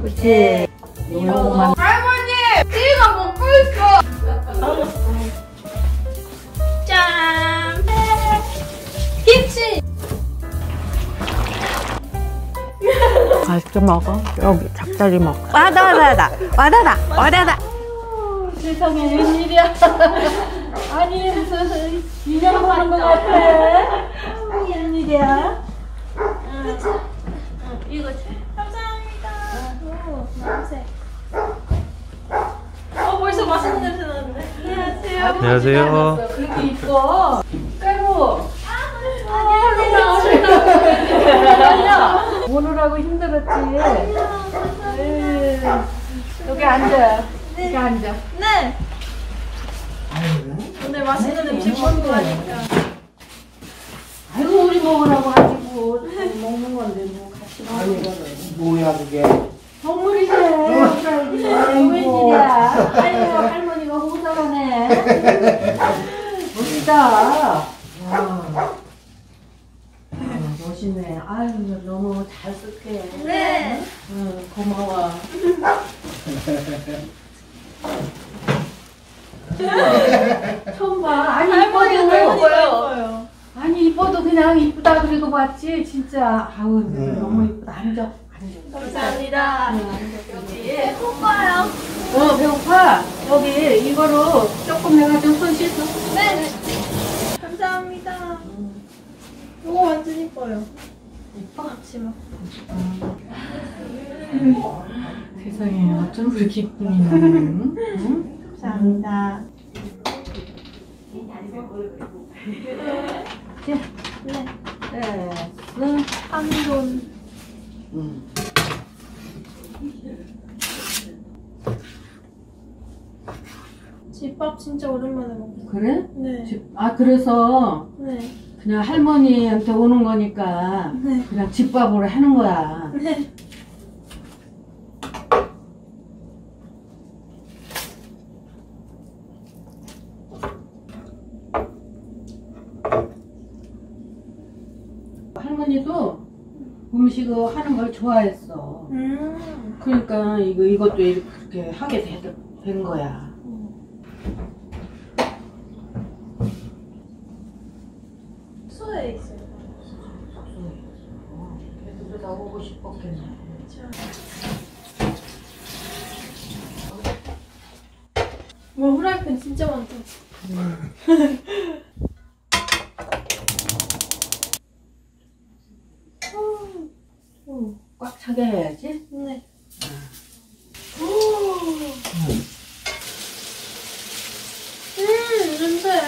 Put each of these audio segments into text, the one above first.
그렇지. 요거만. 할머니! 찌가 먹고 있어! 짠! 김치! 맛있게 먹어. 여기 작다리 먹어. 와다 와다다 와다다 와다다. 세상에 웬일이야. 아니 무슨 인형 보는 것 같아. 웬일이야. 이거 감사합니다. 오, 냄새. 어, 벌써 맛있는 냄새 나는데? 안녕하세요. 안녕하세요. 그렇게 이뻐. 까고. 안녕하세요. 오느라고 힘들었지. 에이, 여기 앉아. 여기 앉아. 네. 오늘 맛있는 음식 먹고 하니까. 아이고 우리 먹으라고 가지고 먹는 건데 뭐 같이 먹는 거는. 뭐야 그게? 웬일이야. 아이고 할머니가 호사하네. 멋있다. 와. 아, 멋있네. 아유 너무 잘 쓸게. 네. 응, 고마워. 처음 봐. 아니 할머니가 이뻐도 예뻐요. 아니 이뻐도 그냥 이쁘다 그리고 봤지 진짜 아우 음. 너무 이쁘다 앉아. 감사합니다. 여기에 콩과요. 어 배고파 여기 이거로 조금 해가지고 손 씻어. 네. 감사합니다. 이거 완전 이뻐요. 이뻐? 앞치마. 세상에 어쩜 그렇게 이쁘니 응? 응? 감사합니다. 자, 네. 네. 응. 한돈. 응. 집밥 진짜 오랜만에 먹어. 그래? 네. 집- 아 그래서 네. 그냥 할머니한테 오는 거니까 네. 그냥 집밥으로 하는 거야. 네. 할머니도 음식을 하는 걸 좋아했어. 음. 그러니까 이거 이것도 이렇게 하게 되, 된 거야. 숙소에 있어요. 그래서 다 오고 싶었겠네. 와 후라이팬 진짜 많다. 꽉 차게 해야지. 네. 음 냄새.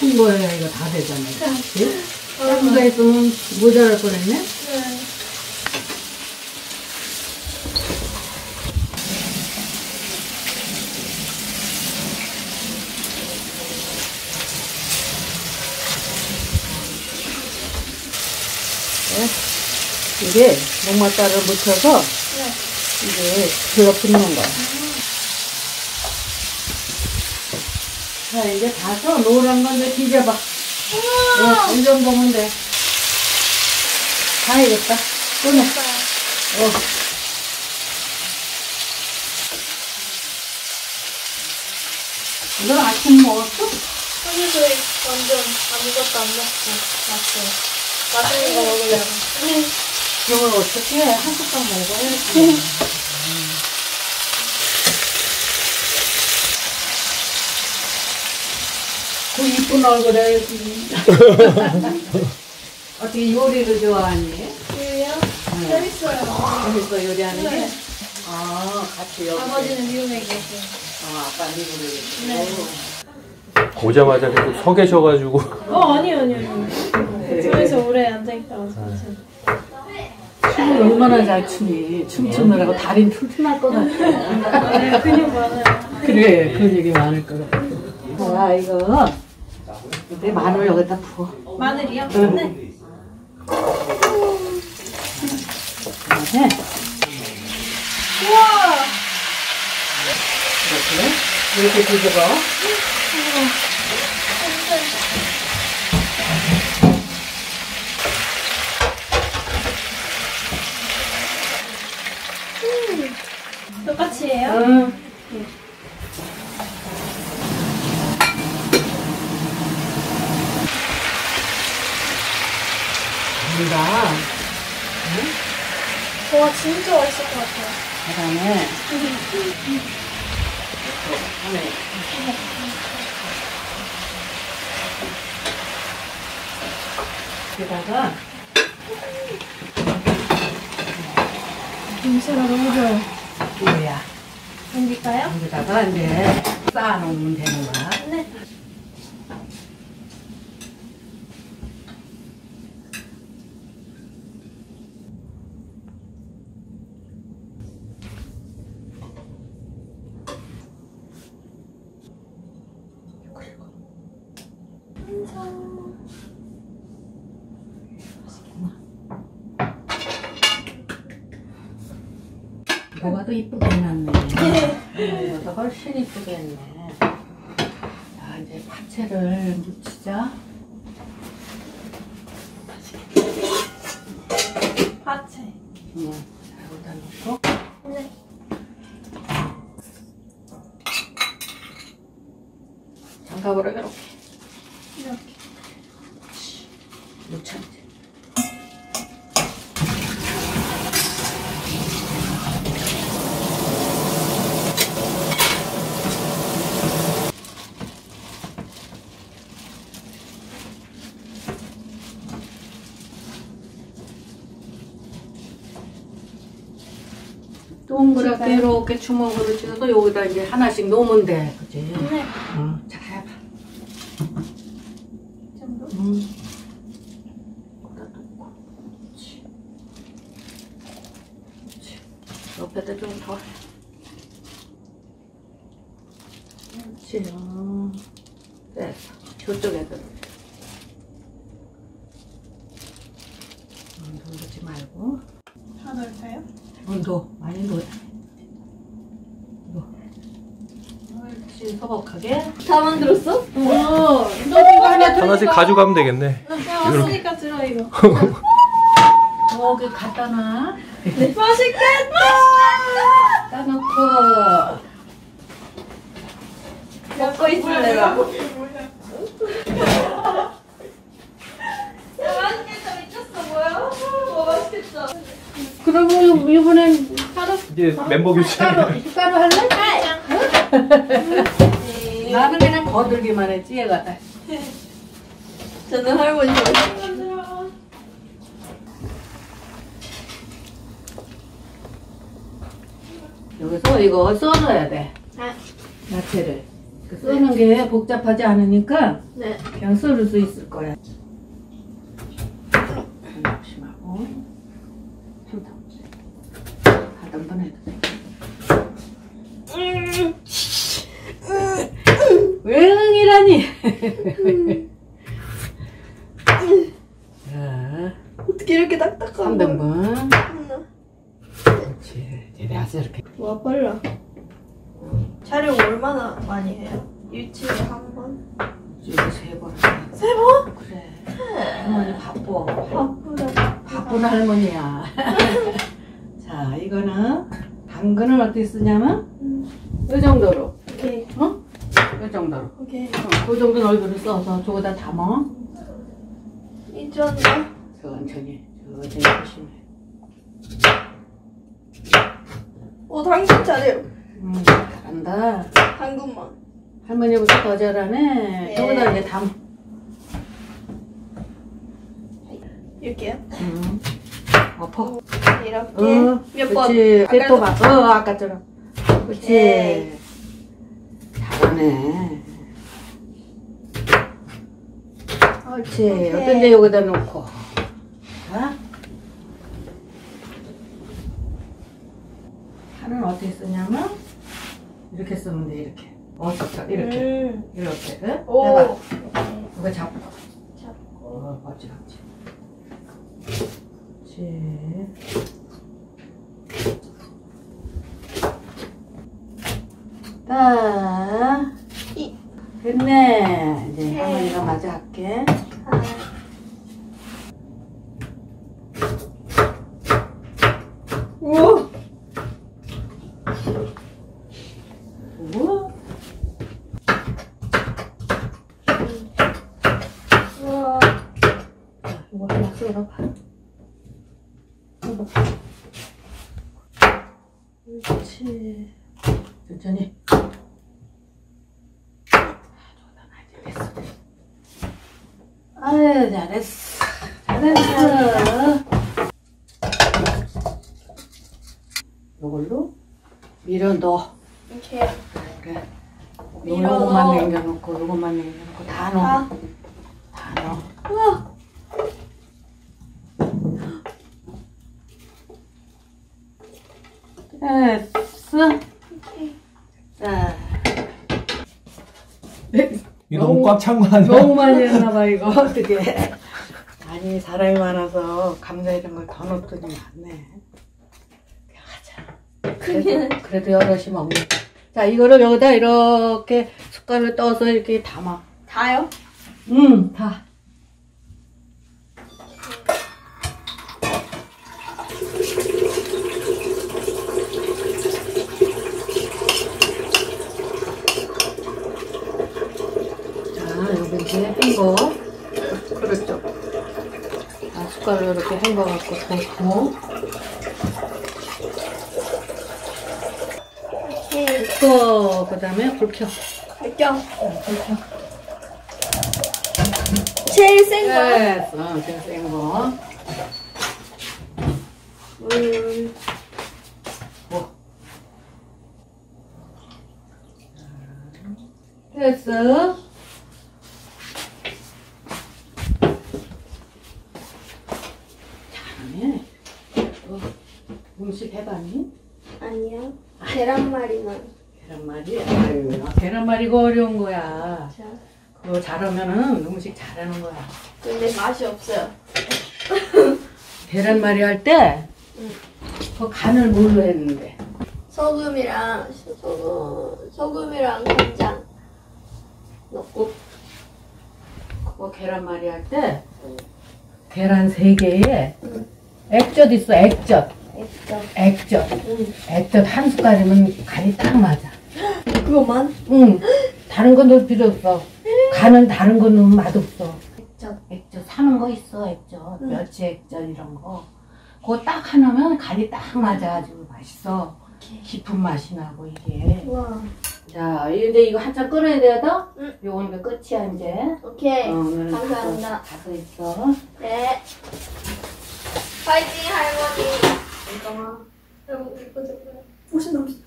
큰 거야 이거 다 되잖아. 그치? 작은 거 했으면 모자랄 뻔했네. 이게 목마따를 묻혀서 네. 이게 들어 붙는 거야. 자 이제 다서 노란 건 이제 뒤져봐. 어, 이 정도면 돼. 다 익었다. 끊어. 어. 너 아침 먹었어? 하루도 완전 아무것도 안 먹고 왔어요. 맛있는 거 먹으려고. 네. 이걸 어떻게 해? 한 숟갈 먹어야지. 그 이쁜 얼굴에 어떻게 요리를 좋아하니? 유리요? 재밌어요. 재밌어 요리하는 게? 네. 아 같이 여기. 아버지는 미국에 계세요. 어, 아빠 미국에 계시고. 네. 오자마자 계속 서 계셔가지고 어 아니요 아니요 아니요. 집에서 오래 앉아있다 와서 춤을 얼마나 잘 추니? 춤추느라고 다리 튼튼할 것 같아. 네, 근육 많아요. 그래, 근육이 많을 것 같아. 자, 이거 이제 마늘 여기다 부어. 마늘이요? 응. 네. 그다음에 우와! 이렇게 이렇게 뒤집어. 끓일게요. 응. 우리가 와 진짜 맛있을 것 같아요. 계란에 여기다가 냄새가 너무 좋아요. 뭐야 옮길까요? 여기다가 이제 쌓아놓으면 되는 거야. 네. 뭐가 더 이쁘게 해놨네. 이거가 훨씬 이쁘게 했네. 자, 이제 파채를 묻히자. 파채. 응. 자, 여기다 놓고. 네. 장갑으로 이렇게. 묻혀. 이제. 이렇게 주먹으로 찍어서 여기다 이제 하나씩 놓으면 돼. 그지? 네. 응. 잘 해봐. 이 정도? 응. 거기다 놓고. 그렇지. 그렇지. 옆에다 좀 더. 해. 그렇지. 어. 됐어. 저쪽에도. 음, 돌리지 말고. 다 넣을까요? 온도 많이 넣어. 소복하게. 다 만들었어? 어, 너 이거 하나 더 하나씩 가져가면 되겠네. 나 왔으니까 들어 이거. 저기 갖다 놔. 맛있겠다! 갖다 놓고. 먹고 있을래 나. 야 맛있겠다 미쳤어 뭐야? 와 맛있겠다. 그러면 이번엔 이제 멤버 교체. 가루, 가루 할래? 나는 그냥 거들기만 했지, 얘가. 저는 할머니 맛있어. 여기서 이거 써줘야 돼. 아. 야채를. 그 써는 게 복잡하지 않으니까 네. 그냥 썰을 수 있을 거야. 조심하고. 하던 번 해도 돼. 왜 응이라니? 자, 어떻게 이렇게 딱딱한 걸? 3등분. 그렇지. 이제 내서 이렇게. 와 빨라. 촬영 얼마나 많이 해요? 일주일에 한 번? 이거 세 번. 세 번? 그래. 할머니 바빠. 바쁘다. 바쁜 할머니야. 자, 이거는 당근을 어떻게 쓰냐면 이 정도로, 오케이. 어? 이 정도로. 오케이. 어, 그 정도 넓이로 써서 저기다 담아. 이 정도? 천천히, 천천히 조심해. 오 당근 잘해요. 음, 잘한다. 당근만. 할머니보다 더 잘하네. 네. 저기다 이제 담. 이렇게요? 음. 엎어. 이렇게 어, 몇 번? 그렇지. 아까도- 또 봐. 어, 아까처럼. 그렇지. 오케이. 잘하네. 그렇지. 오케이. 어떤 데 여기다 놓고. 자. 팔은 어떻게 쓰냐면, 이렇게 쓰면 돼, 이렇게. 어떻게, 이렇게. 음. 이렇게. 응? 오. 해봐. 이거 잡고. 잡고. 어, 어지럽지. 그렇지. 딱. 이. 됐네. 이제 네. 할머니가 마저 할게. 하나. 우와. 우와. 이거 하나 썰어봐. 썰어봐. 그렇지. 천천히. 됐어, 됐어. 아유, 잘했어. 잘했어. 이걸로 밀어 넣어. 이렇게 그래. 밀어 요것만 넣어. 남겨놓고, 요것만 남겨놓고, 다 넣어. 다. 다 넣어. 우와. 됐어. 자. 이거 너무 꽉 찬 거 아니야? 너무 많이 했나 봐, 이거. 어떻게. 아니, 사람이 많아서 감자 이런 걸 더 넣었더니 많네. 하자. 그래도, 그래도 여럿이 먹네. 자, 이거를 여기다 이렇게 숟갈을 떠서 이렇게 담아. 다요? 응, 다. 자, 여기 이제 헹궈. 그렇죠. 아, 숟갈로 이렇게 헹궈갖고 붓고. 이렇게 붓고, 그 다음에 불 켜. 발견. 불 켜. 제일 센 거. 됐어, 제일 센 거. 음. 됐어. 잘하네. 어, 음식 해봤니? 아니요. 계란말이만. 계란말이? 아유, 계란말이가 어려운 거야. 자. 그거 잘하면은 음식 잘하는 거야. 근데 맛이 없어요. 계란말이 할 때, 응. 그 간을 뭘로 했는데? 소금이랑 소금 소금이랑 간장 넣고 그거 계란말이 할 때, 계란 세 개에 응. 액젓 있어, 액젓. 액젓. 액젓. 응. 액젓 한 숟갈이면 간이 딱 맞아. 그거만? 응. 다른 건 넣을 필요 없어. 간은 다른 거 넣으면 맛없어. 액젓. 액젓 사는 거 있어, 액젓. 응. 멸치 액젓 이런 거. 그거 딱 하나면 간이 딱 맞아가지고 맛있어. 오케이. 깊은 맛이 나고 이게. 우와. 자, 이제 이거 한참 끓여야 돼요, 응. 요거 이제 끝이야, 이제. 오케이. 어, 감사합니다. 가서 있어. 네. 파이팅 할머니. 잠깐만. 할머니 이거 잠깐. 보신다 보신다.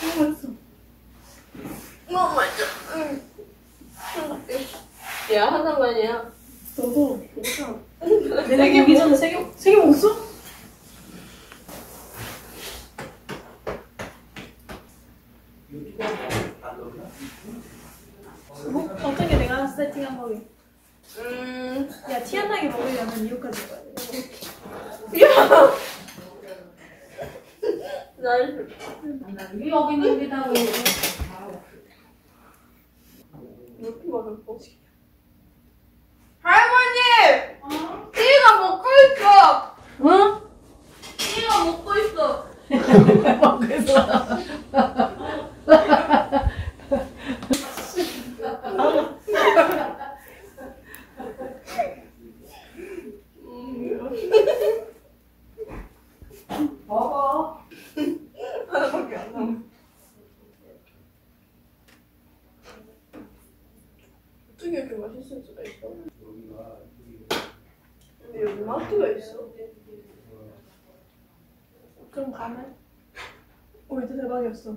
너무 맛있어. 너무 맛있어. 응. 야 하나만이야. 너도 괜찮아. 내가 오기 전에 세 개, 세 개 먹었어? 뭐, 어떤 게 내가 세팅한 거게? 음. 야, 티 안 나게 먹으려면 이거까지 먹어야 돼. 난 여기 있는 게다 이렇게 먹을 거지. 할머니! 띠가 먹고 있어! 응? 띠가 먹고 있어! 하나밖에 안 남아. 어떻게 이렇게 맛있을 수가 있어? 근데 여기 마트가 있어. 가면? 오, 이제 대박이었어.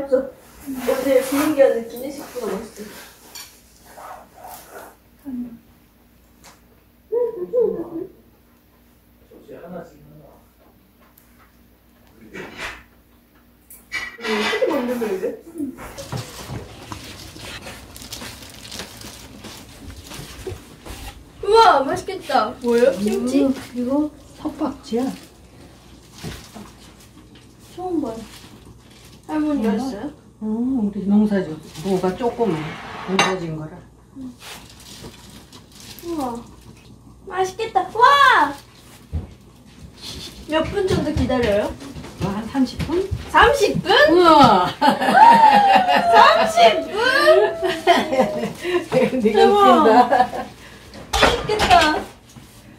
맞죠? 어제 비행기 안에 기내식보다 맛있어. 농사진 거라. 우와. 맛있겠다. 와! 몇 분 정도 기다려요? 뭐, 한 30분? 30분? 우와! 30분? 네가 대박. 웃긴다. 맛있겠다.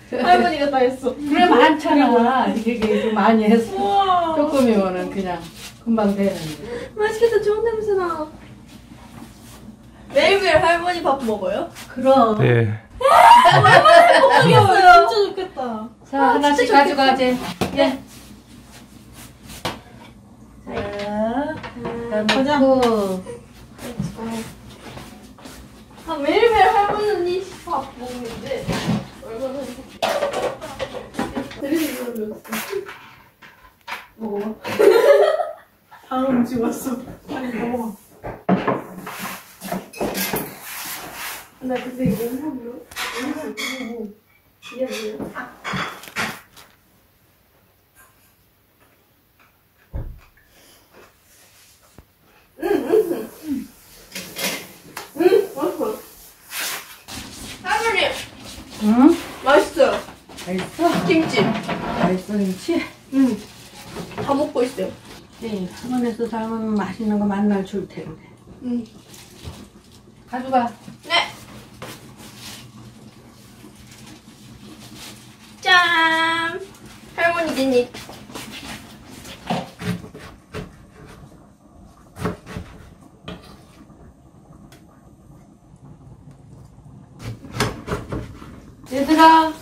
할머니가 다 했어. 그래 많잖아. 이게 좀 많이 했어. 우와. 조금이면은 그냥 금방 되는데. 맛있겠다. 좋은 냄새 나. 매일매일 할머니 밥 먹어요? 그럼. 네. 모르겠어요. 진짜 좋겠다. 자, 아, 하나씩 진짜 가져가지. 예. 자, 다 놓고. 아, 매일매일 할머니 밥 먹는데 얼마나 먹어봐. 다음 음식 왔어. 빨리 먹어봐. 나 근데 이거 뭐? 이게 뭐야? 응, 맛있어. 할머니, 응? 맛있어요. 맛있어? 김치. 맛있어, 김치? 응. 다 먹고 있어요. 네, 학원에서 삶으면 맛있는 거 만날 줄 텐데. 응. 가져가. 네. 짠! 할머니 깻잎. 얘들아. 네.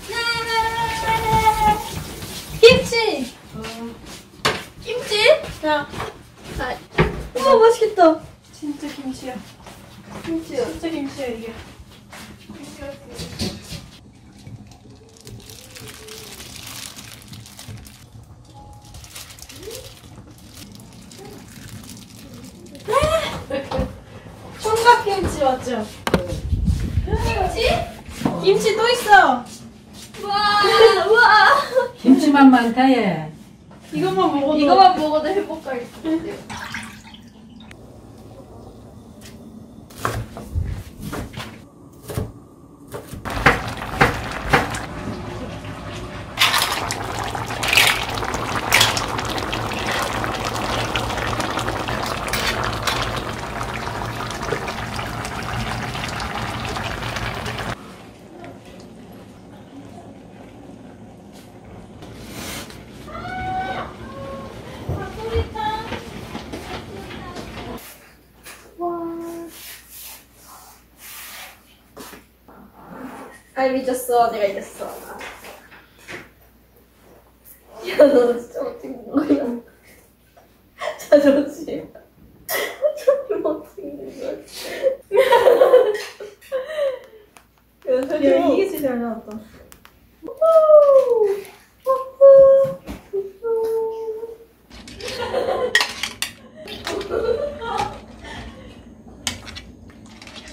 김치! 김치? 야. 아, 우와, 맛있겠다. 진짜 김치야. 김치야. 진짜 김치야, 이게. 총각김치 맞죠? 김치? 김치 또 있어. 와, 와. 김치만 많다, 얘. 이것만 먹어도 이것만 먹어도 행복할 것 같아요. 아 미쳤어. 내가 이겼어. 야너 진짜 어떻게 된 거야? 자존심 자존심 어떻게 된 거야? 야 이게 진짜 잘 나왔다.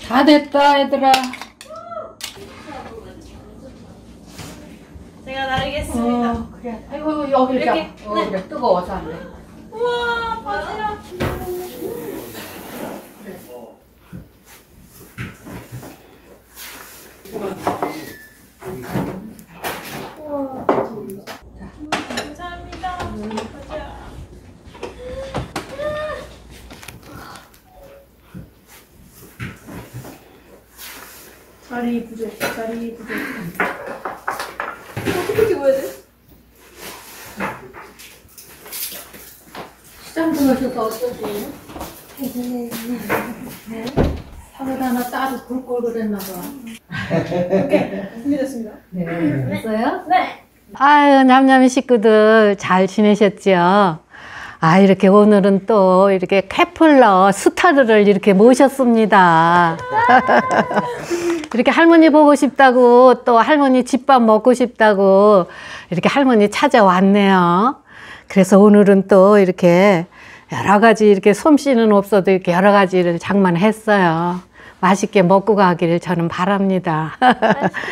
다 됐다, 얘들아. 나르겠습니다 어, 그래. 아이고, 여기 이렇게? 이렇게. 어, 그래. 뜨거워서 안 돼. 우와 바지락 우와 감사합니다 바지락 자리 부족 자리 부족 어떻게 찍어야 돼? 시장 들어오셔서 어떠세요? 사과도 하나 따로 볼걸 그랬나 봐. 준비됐습니다 네. 됐어요? 네 아유, 냠냠이 식구들 잘 지내셨죠? 아, 이렇게 오늘은 또 이렇게 케플러 스타들을 이렇게 모셨습니다. 이렇게 할머니 보고 싶다고 또 할머니 집밥 먹고 싶다고 이렇게 할머니 찾아왔네요. 그래서 오늘은 또 이렇게 여러 가지 이렇게 솜씨는 없어도 이렇게 여러 가지를 장만했어요. 맛있게 먹고 가기를 저는 바랍니다.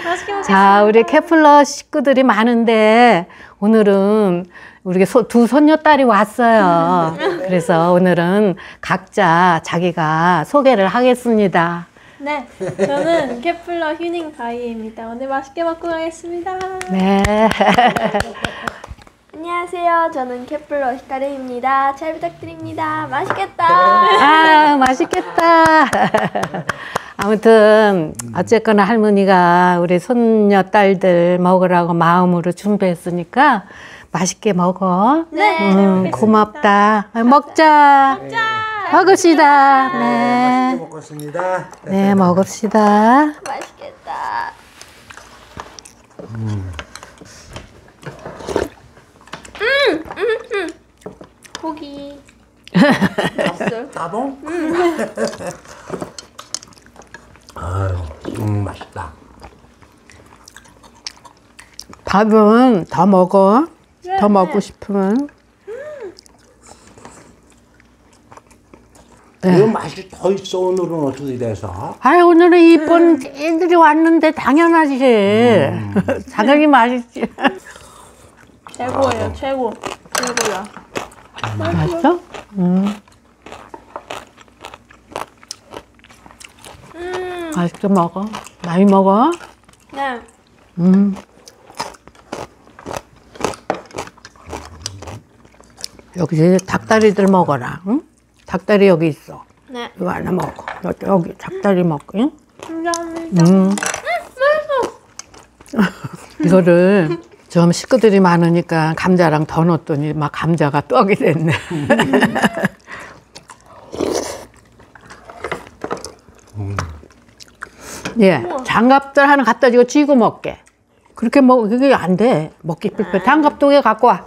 맛있게 먹 자, 우리 케플러 식구들이 많은데 오늘은 우리 소, 두 손녀딸이 왔어요. 그래서 오늘은 각자 자기가 소개를 하겠습니다. 네, 저는 케플러 휴닝 바이입니다. 오늘 맛있게 먹고 가겠습니다. 네. 안녕하세요. 저는 케플러 히카르입니다. 잘 부탁드립니다. 맛있겠다. 아, 맛있겠다. 아무튼 어쨌거나 할머니가 우리 손녀 딸들 먹으라고 마음으로 준비했으니까 맛있게 먹어. 네. 음, 고맙다. 아, 먹자. 먹자. 먹읍시다. 네. 먹었습니다. 네, 먹읍시다. 맛있겠다. 음, 음, 음. 고기. 맛있어요? 따봉? 아유, 음, 맛있다. 밥은 더 먹어. 더 먹고 싶으면. 네. 이거 맛이 더 있어, 오늘은 어떻게 돼서? 아 오늘은 이쁜 애들이 왔는데 당연하지. 당연히 맛있지. 최고예요, 최고. 최고야. 맛있어? 음. 음, 맛있게 먹어. 많이 먹어. 네. 음. 여기 닭다리들 먹어라. 응? 닭다리 여기 있어. 네. 이거 하나 먹어. 여기, 여기 닭다리 먹고. 응? 감사합니다. 음. 이거를 좀 식구들이 많으니까 감자랑 더 넣었더니 막 감자가 떡이 됐네. 예, 장갑들 하나 갖다 주고 쥐고 먹게. 그렇게 먹, 그게 안 돼. 먹기 불편. 장갑 두 개 갖고 와.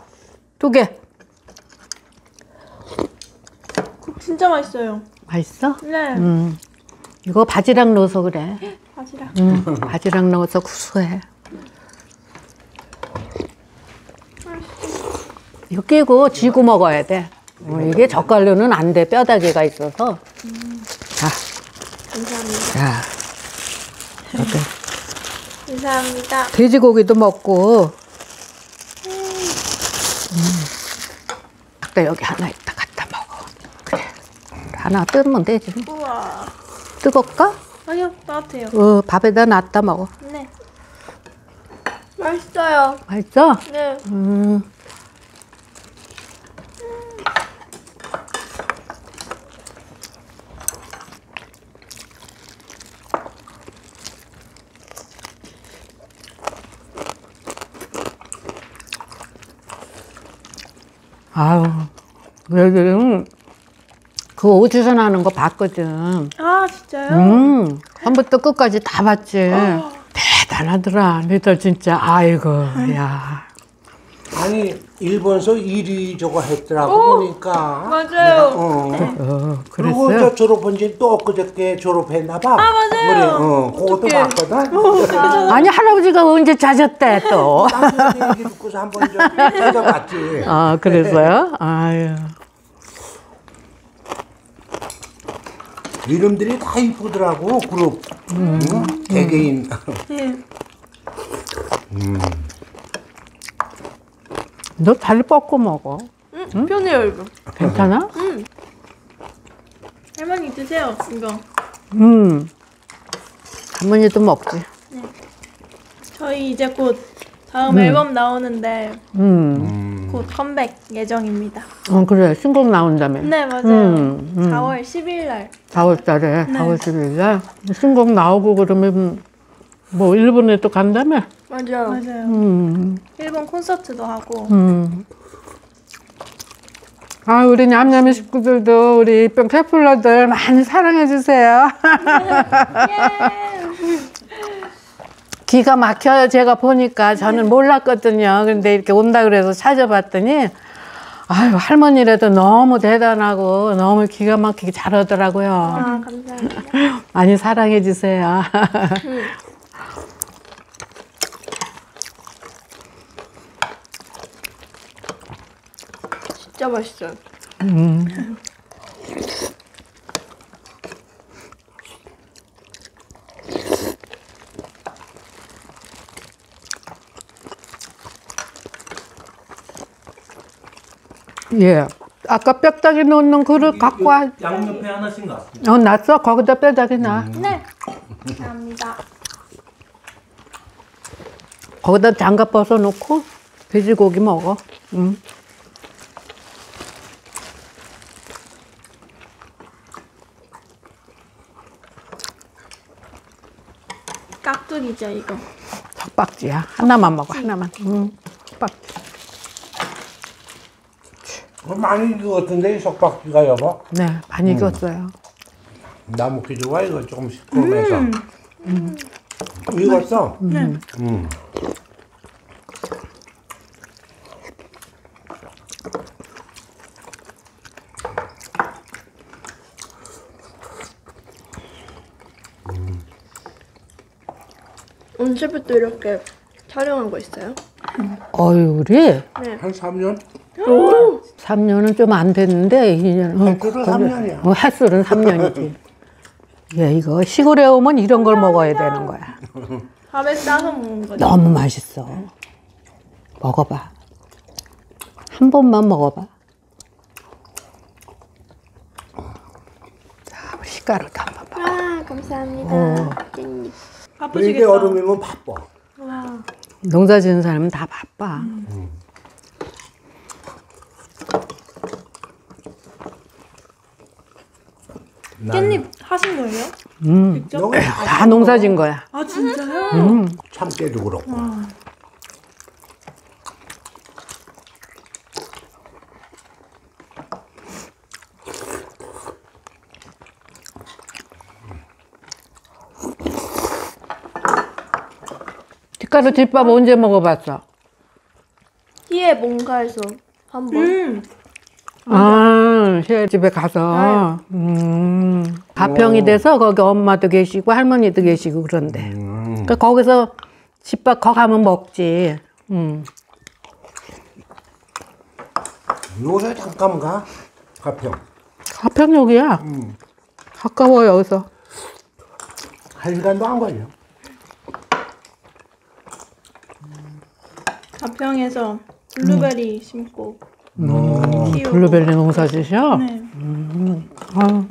두 개. 국 진짜 맛있어요. 맛있어? 네. 음. 이거 바지락 넣어서 그래. 바지락. 음, 바지락 넣어서 구수해. 이거 끼고 쥐고 먹어야 돼. 어, 이게 젓갈로는 안 돼. 뼈다귀가 있어서. 자, 감사합니다. 자. 여기 감사합니다. 돼지고기도 먹고. 음. 아까 여기 하나 있다 갖다 먹어. 그래. 하나 뜨면 되지. 우와. 뜨겁까? 아니요, 따뜻해요. 어, 밥에다 놨다 먹어. 네. 맛있어요. 맛있어? 네. 음. 아유, 얘들은 그 오디션 하는 거 봤거든. 아, 진짜요? 음, 처음부터 끝까지 다 봤지. 대단하더라. 너희들 진짜, 아이고, 야. 아니, 일본서 1위 저거 했더라고, 보니까. 맞아요. 어. 어, 그리고 그랬어요? 저 졸업한 지 또 엊그저께 졸업했나 봐. 아, 맞아요. 그래, 어, 그것도 어떡해. 봤거든. 아니, 할아버지가 언제 찾았대, 또. 나도 얘기 듣고서 한번 좀 찾아봤지. 아, 그랬어요? 아유. 이름들이 다 이쁘더라고, 그룹. 응? 개개인. 너 다리 뻗고 먹어. 음, 편해요, 이거. 괜찮아? 할머니 드세요, 이거. 음. 할머니도 먹지. 저희 이제 곧 다음 앨범 나오는데 음. 곧 컴백 예정입니다. 어, 그래. 신곡 나온다며. 네, 맞아요. 음, 음. 4월 10일 날. 4월 달에, 4월 10일 날. 신곡 나오고 그러면 뭐 일본에 또 간다며? 맞아요. 맞아요. 음. 일본 콘서트도 하고. 음. 아, 우리 냠냠이 식구들도 우리 이쁜 캐플러들 많이 사랑해주세요. 기가 막혀요. 제가 보니까 저는 몰랐거든요. 근데 이렇게 온다 그래서 찾아봤더니 아유, 할머니라도 너무 대단하고 너무 기가 막히게 잘하더라고요. 아, 감사합니다. 많이 사랑해 주세요. 진짜 맛있어요. 음. 예. 아까 뼈다귀 넣는 그릇 갖고 와. 양옆에 하나씩 놨습니다. 어, 놨어. 거기다 뼈다귀 놔. 음. 네. 감사합니다. 거기다 장갑 벗어 놓고 돼지고기 먹어. 응. 깍두기죠 이거. 석박지야. 하나만 먹어, 하나만. 응. 석박지. 어, 많이 익었던데 이 석박지가 여보. 네, 많이 익었어요. 나 먹기 좋아 이거 조금 시큼해서. 음. 익었어. 네. 음. 언제부터 이렇게 촬영한 거 있어요? 어유리 한 3년? 3년은 좀 안 됐는데 2년. 어, 햇술은 3년이야. 어, 햇술은 3년이지. 예, 이거 시골에 오면 이런 걸 먹어야 되는 거야. 밥에 싸서 먹는 거죠. 너무 맛있어. 먹어봐. 한 번만 먹어봐. 자, 우리 식가루도 한번 봐. 아 감사합니다. 깻잎. 이게 바쁘시겠다. 얼음이면 바빠. 농사 지는 사람은 다 바빠. 깻잎 하신 거예요? 음, 직접? 다 농사 진 거야. 아 진짜요? 음. 참깨도 그렇고. 뒷가루 집밥 언제 먹어봤어? 희애 뭔가에서 한번. 음. 아, 시애 집에 가서. 음, 가평이 돼서 거기 엄마도 계시고 할머니도 계시고 그런데. 그러니까 거기서 집밥 거 가면 먹지. 음. 요새 잠깐 가. 가평. 가평역이야. 가까워 여기서. 한 시간도 안 걸려. 가평에서 블루베리 심고 키우고. 블루베리 농사 지셔? 네. 아,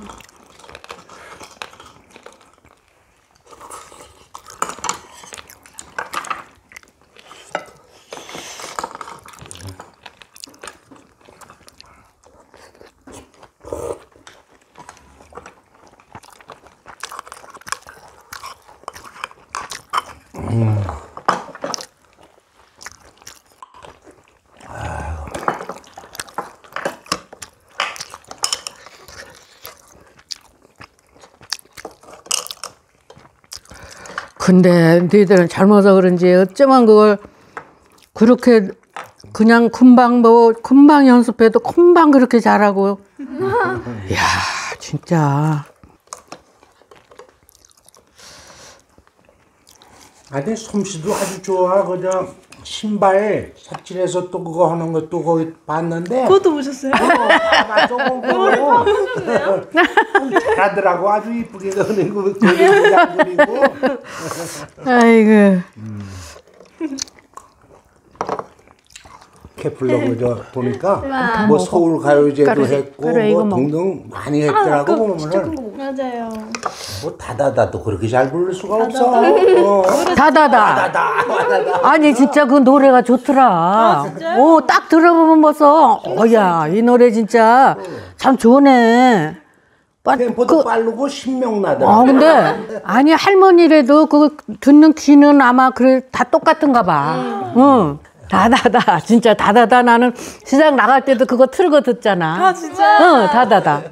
근데 너희들은 젊어서 그런지 어쩌면 그걸 그렇게 그냥 금방 뭐 금방 연습해도 금방 그렇게 잘하고 야 진짜 아니 솜씨도 아주 좋아. 그저 신발 색칠해서 또 그거 하는 것도 거기 봤는데. 그것도 보셨어요? 맞아 보고. 잘하더라고 아주 이쁘게 그리고 그리고. 아이고 케플러 그저 보니까 뭐 서울 가요제도 했고 뭐 먹- 등등 많이 했더라고 보면은 맞아요. 뭐 다다다도 그렇게 잘 부를 수가 없어. 어. 다다다 다다. 아니 진짜 그 노래가 좋더라 오딱 들어보면 벌써 어야 이 노래 진짜 참 좋네 빠- 템포도 그- 빠르고 신명나더라. 아 근데 아니 할머니라도 그 듣는 귀는 아마 그래 다 똑같은가 봐. 응. 다다다 진짜 다다다 나는 시장 나갈 때도 그거 틀고 듣잖아. 아 진짜? 응 다다다.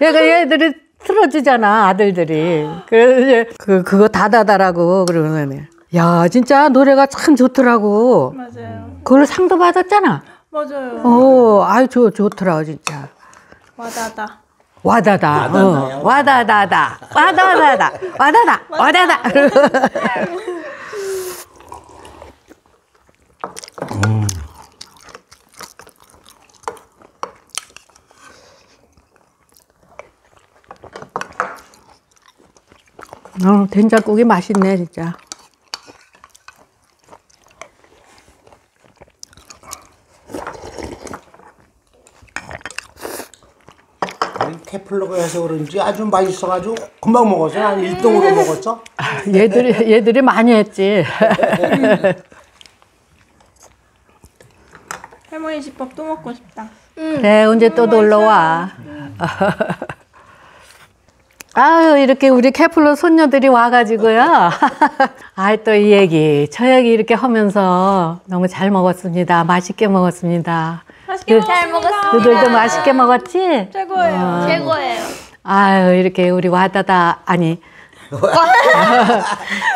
얘가 얘들이 틀어주잖아 아들들이. 그래서 이제 그 그거 다다다라고 그러더니 야 진짜 노래가 참 좋더라고. 맞아요. 그걸 상도 받았잖아. 맞아요. 어 아유 좋 좋더라 진짜. 와다다. 와다다. 어. 와다다다. 와다다다. 와다다. 와다다. 어, 된장국이 맛있네, 진짜. 케플러가 해서 그런지 아주 맛있어가지고 금방 먹었어. 한 1등으로 먹었어. 얘들이 얘들이 많이 했지. 할머니 집밥 또 먹고 싶다. 그래 언제 또 놀러 와. 아유 이렇게 우리 케플러 손녀들이 와가지고요. 아이 또이 얘기 저 얘기 이렇게 하면서 너무 잘 먹었습니다. 맛있게 먹었습니다. 맛있게 잘 먹었습니다. 너들도 맛있게 먹었지? 최고예요. 최고예요. 아유 이렇게 우리 와다다 아니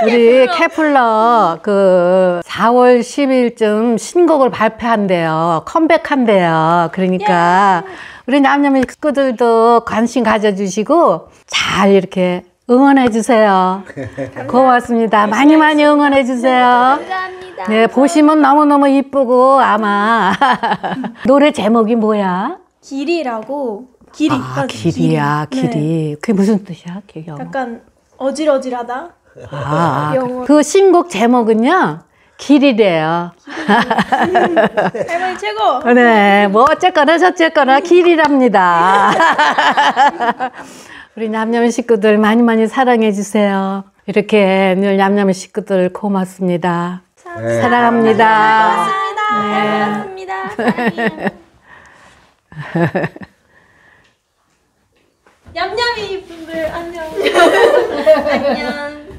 우리 케플러 그 4월 10일쯤 신곡을 발표한대요. 컴백한대요. 그러니까 우리 남녀미 식구들도 관심 가져주시고 잘 이렇게 응원해 주세요. 고맙습니다. 많이 많이 응원해 주세요. 감사합니다. 네, 보시면 너무너무 이쁘고 아마 노래 제목이 뭐야? 길이라고 길이 아. 길이야, 길이. 네. 길이. 그게 무슨 뜻이야? 그게. 약간 어질어질하다. 아, 영어. 그 신곡 제목은요. 길이래요. 할머니 최고. 네, 뭐 어쨌거나 저쨌거나 길이랍니다. 우리 냠냠이 식구들 많이 많이 사랑해 주세요. 이렇게 늘 냠냠이 식구들 고맙습니다. 사랑합니다. 고맙습니다. 사랑해요. 냠냠이 분들 안녕. 안녕.